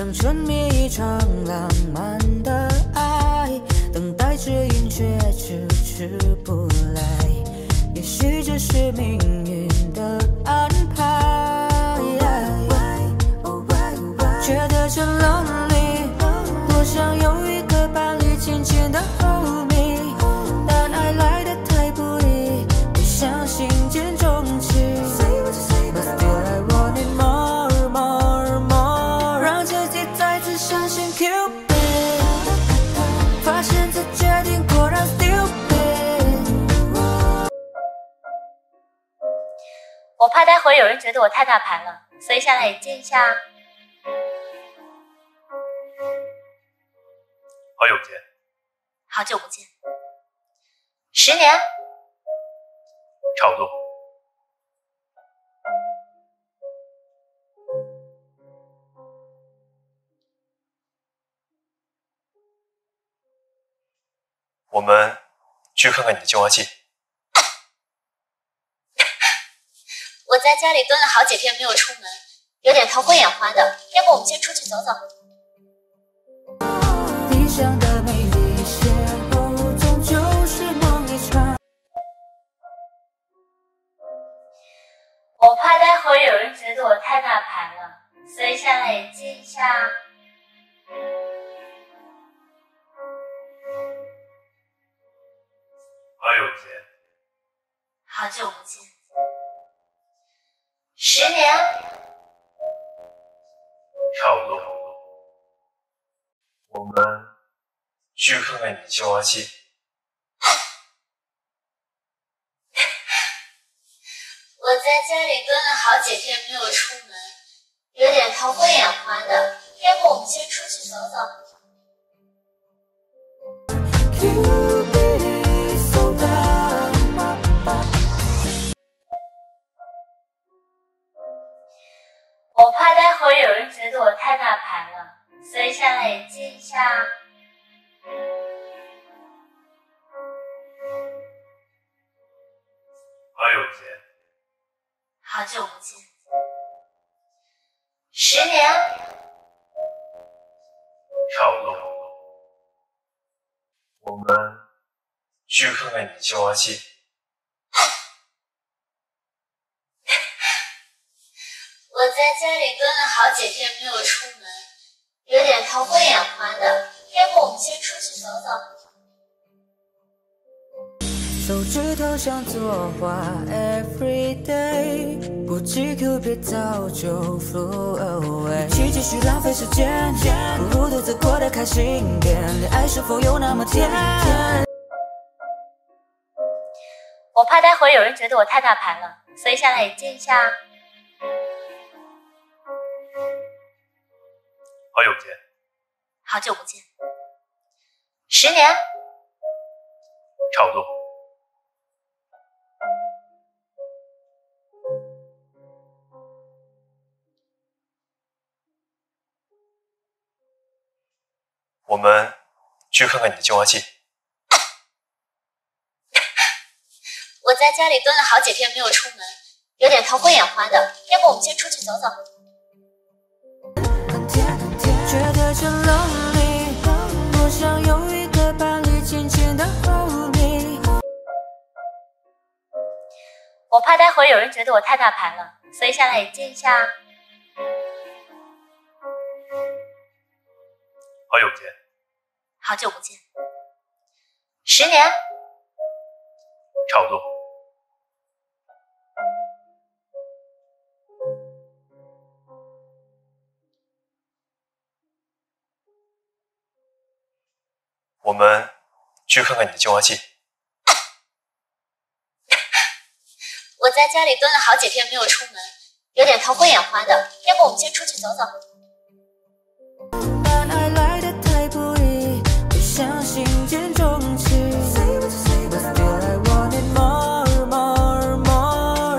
想沉迷一场浪漫的爱，等待指引却迟迟不来。也许这是命运的安排。觉得真 lonely，多我怕待会有人觉得我太大牌了，所以下来也接一下。好久不见，好久不见，十年，差不多。我们去看看你的净化器。我在家里蹲了好几天没有出门，有点头昏眼花的，要不我们先出去走走？我怕待会有人觉得我太大牌了，所以下来也接一下。好久不见，好久不见，十年，差不多。我们去看看你的净化器。我在家里蹲了好几天没有出门，有点头昏眼牌了，所以下来接一下。好久不见，好久不见，十年，差不多。我们去看看你的净化器。我在家里蹲了好几天没有出门，有点头昏眼花的，要不我们先出去走走？手指头像作画，every day，不及 Cupid 早就 flew away。与其继续浪费时间，不如独自过得开心点。恋爱是否有那么甜？我怕待会儿有人觉得我太大牌了，所以下来也接一下。好久不见，好久不见，十年，差不多。我们去看看你的净化器。我在家里蹲了好几天没有出门，有点头昏眼花的，要不我们先出去走走？觉得真 lonely，多想有一个伴侣紧紧的 hold me。我怕待会儿有人觉得我太大牌了，所以下来也接一下。好久不见，好久不见，十年，差不多。我们去看看你的净化器。我在家里蹲了好几天没有出门，有点头昏眼花的，要不我们先出去走走？